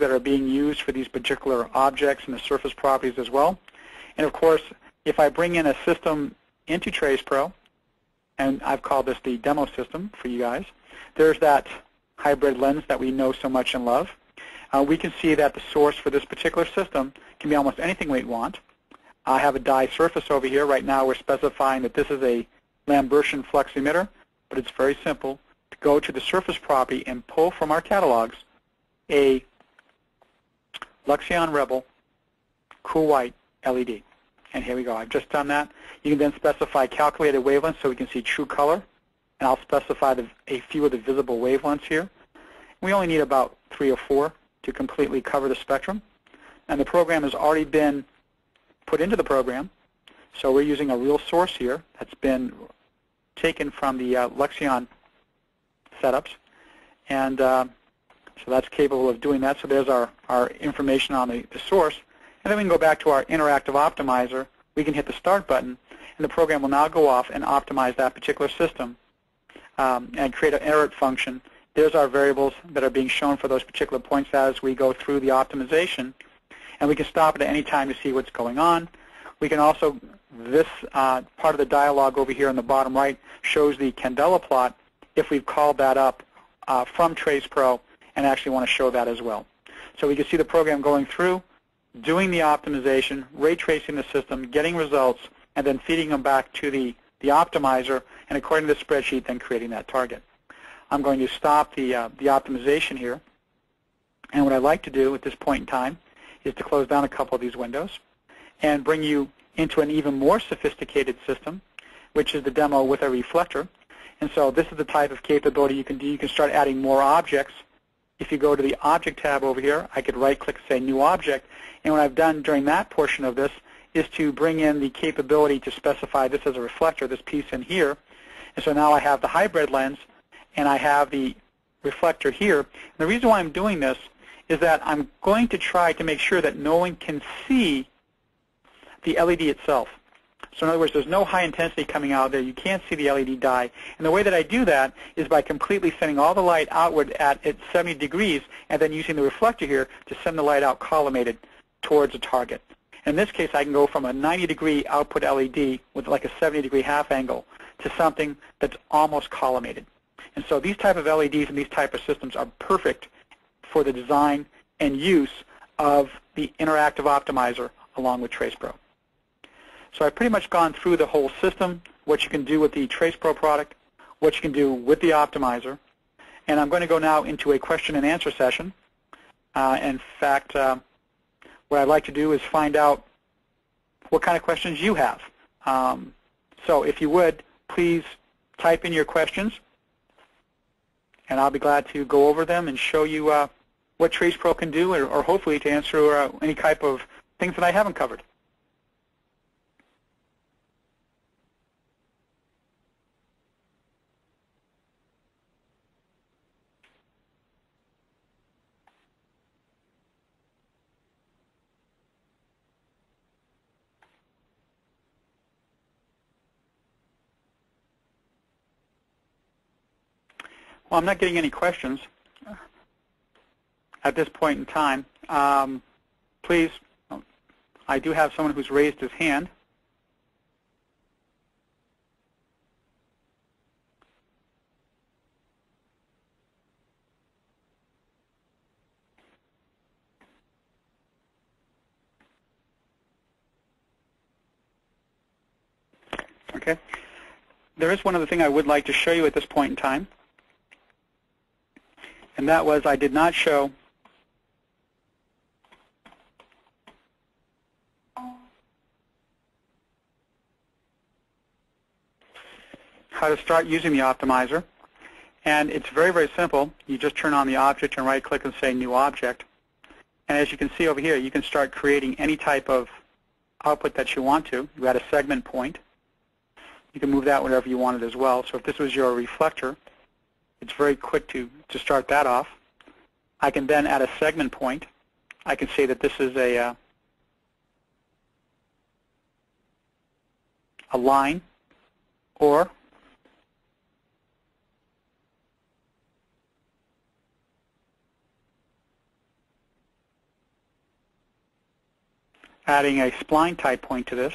that are being used for these particular objects and the surface properties as well. And of course, if I bring in a system into TracePro, and I've called this the demo system for you guys, there's that hybrid lens that we know so much and love. Uh, we can see that the source for this particular system can be almost anything we want. I have a die surface over here. Right now we're specifying that this is a Lambertian flux emitter, but it's very simple to go to the surface property and pull from our catalogs a Luxeon Rebel Cool White LED. And here we go. I've just done that. You can then specify calculated wavelengths so we can see true color. And I'll specify the, a few of the visible wavelengths here. We only need about three or four to completely cover the spectrum. And the program has already been put into the program. So we're using a real source here that's been taken from the uh, setups. And uh, so that's capable of doing that. So there's our, our information on the, the source. And then we can go back to our interactive optimizer. We can hit the start button, and the program will now go off and optimize that particular system um, and create an error function. There's our variables that are being shown for those particular points as we go through the optimization. And we can stop it at any time to see what's going on. We can also, this uh, part of the dialog over here in the bottom right shows the Candela plot if we've called that up uh, from TracePro and actually want to show that as well. So we can see the program going through, doing the optimization, ray tracing the system, getting results, and then feeding them back to the, the optimizer, and according to the spreadsheet, then creating that target. I'm going to stop the, uh, the optimization here. And what I'd like to do at this point in time is to close down a couple of these windows and bring you into an even more sophisticated system, which is the demo with a reflector. And so this is the type of capability you can do. You can start adding more objects. If you go to the Object tab over here, I could right-click, say New Object, and what I've done during that portion of this is to bring in the capability to specify this as a reflector, this piece in here. And so now I have the hybrid lens, and I have the reflector here. And the reason why I'm doing this is that I'm going to try to make sure that no one can see the LED itself. So in other words, there's no high intensity coming out there. You can't see the LED die. And the way that I do that is by completely sending all the light outward at, at 70 degrees and then using the reflector here to send the light out collimated towards a target. In this case, I can go from a 90 degree output LED with like a 70 degree half angle to something that's almost collimated. And so these type of LEDs and these type of systems are perfect for the design and use of the interactive optimizer along with TracePro. So I've pretty much gone through the whole system, what you can do with the TracePro product, what you can do with the optimizer, and I'm going to go now into a question and answer session. Uh, in fact, uh, what I'd like to do is find out what kind of questions you have. Um, so if you would, please type in your questions, and I'll be glad to go over them and show you uh, what TracePro can do, or, or hopefully to answer uh, any type of things that I haven't covered. Well, I'm not getting any questions at this point in time. Um, please, I do have someone who's raised his hand. Okay. There is one other thing I would like to show you at this point in time and that was I did not show how to start using the optimizer. And it's very, very simple. You just turn on the object and right-click and say New Object. And as you can see over here, you can start creating any type of output that you want to. You add a segment point. You can move that whenever you want it as well. So if this was your reflector, it's very quick to, to start that off. I can then add a segment point. I can say that this is a, uh, a line or adding a spline type point to this.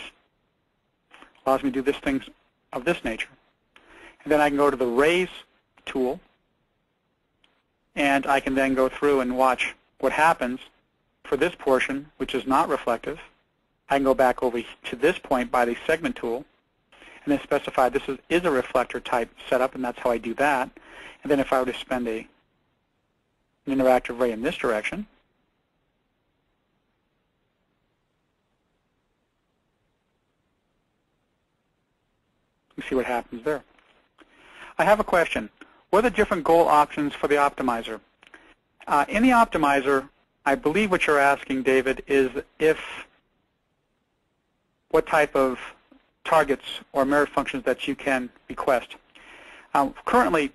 Allows me to do this things of this nature. And then I can go to the rays tool, and I can then go through and watch what happens for this portion, which is not reflective. I can go back over to this point by the segment tool, and then specify this is, is a reflector type setup, and that's how I do that. And then if I were to spend a, an interactive ray in this direction, see what happens there. I have a question. What are the different goal options for the optimizer? Uh, in the optimizer, I believe what you're asking, David, is if what type of targets or merit functions that you can request. Um, currently,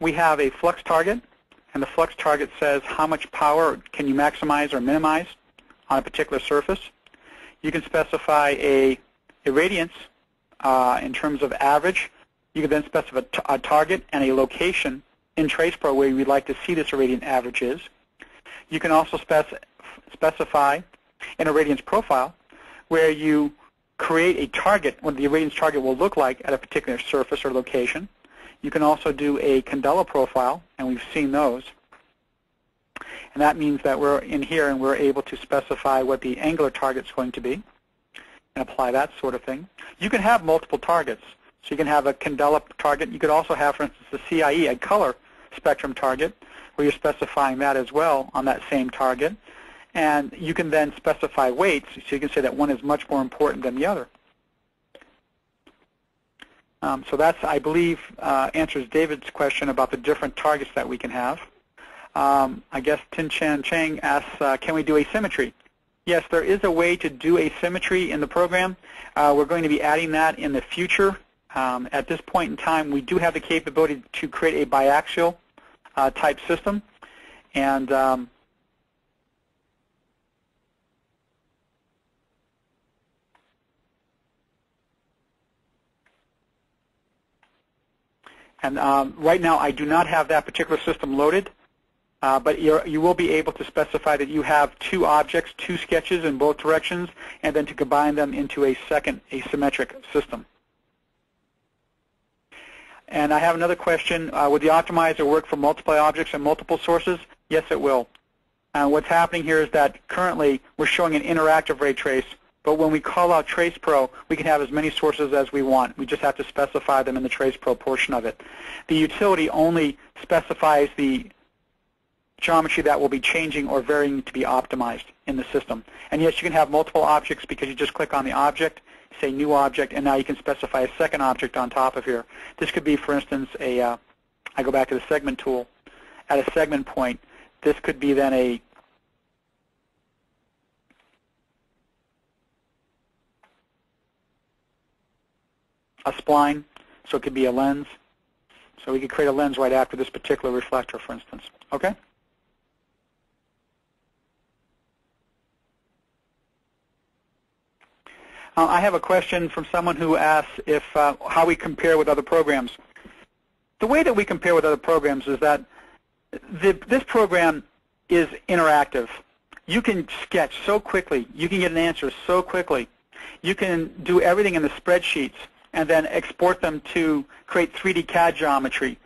we have a flux target, and the flux target says how much power can you maximize or minimize on a particular surface. You can specify a, a radiance uh, in terms of average. You can then specify a target and a location in TracePro where you'd like to see this irradiance average is. You can also spec specify an irradiance profile where you create a target, what the irradiance target will look like at a particular surface or location. You can also do a Candela profile, and we've seen those. And that means that we're in here and we're able to specify what the angular target is going to be and apply that sort of thing. You can have multiple targets. So you can have a Candela target. You could also have, for instance, the CIE, a color spectrum target, where you're specifying that as well on that same target. And you can then specify weights, so you can say that one is much more important than the other. Um, so that's, I believe, uh, answers David's question about the different targets that we can have. Um, I guess Tin Chan Chang asks, uh, can we do asymmetry? Yes, there is a way to do asymmetry in the program. Uh, we're going to be adding that in the future. Um, at this point in time, we do have the capability to create a biaxial uh, type system. And um, And um, right now, I do not have that particular system loaded, uh, but you will be able to specify that you have two objects, two sketches in both directions, and then to combine them into a second asymmetric system. And I have another question. Uh, would the optimizer work for multiple objects and multiple sources? Yes, it will. And what's happening here is that currently we're showing an interactive ray trace but when we call out TracePro, we can have as many sources as we want. We just have to specify them in the TracePro portion of it. The utility only specifies the geometry that will be changing or varying to be optimized in the system. And yes, you can have multiple objects because you just click on the object, say new object, and now you can specify a second object on top of here. This could be, for instance, a. Uh, I go back to the segment tool. At a segment point, this could be then a a spline, so it could be a lens. So we could create a lens right after this particular reflector, for instance. Okay? Uh, I have a question from someone who asks if uh, how we compare with other programs. The way that we compare with other programs is that the, this program is interactive. You can sketch so quickly. You can get an answer so quickly. You can do everything in the spreadsheets and then export them to create 3D CAD geometry.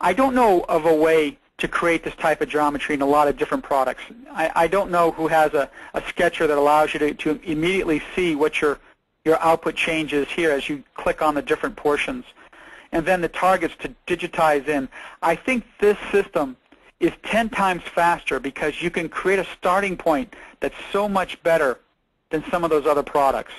I don't know of a way to create this type of geometry in a lot of different products. I, I don't know who has a, a sketcher that allows you to, to immediately see what your, your output changes here as you click on the different portions. And then the targets to digitize in. I think this system is 10 times faster because you can create a starting point that's so much better than some of those other products.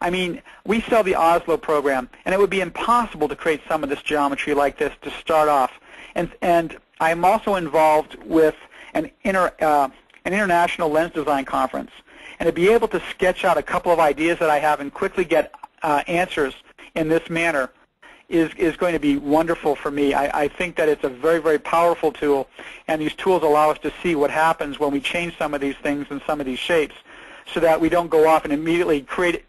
I mean, we sell the Oslo program, and it would be impossible to create some of this geometry like this to start off. And, and I'm also involved with an, inter, uh, an international lens design conference. And to be able to sketch out a couple of ideas that I have and quickly get uh, answers in this manner is, is going to be wonderful for me. I, I think that it's a very, very powerful tool, and these tools allow us to see what happens when we change some of these things and some of these shapes so that we don't go off and immediately create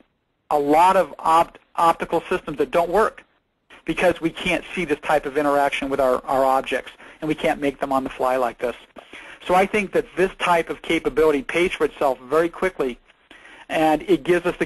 a lot of opt optical systems that don't work because we can't see this type of interaction with our, our objects, and we can't make them on the fly like this. So I think that this type of capability pays for itself very quickly, and it gives us the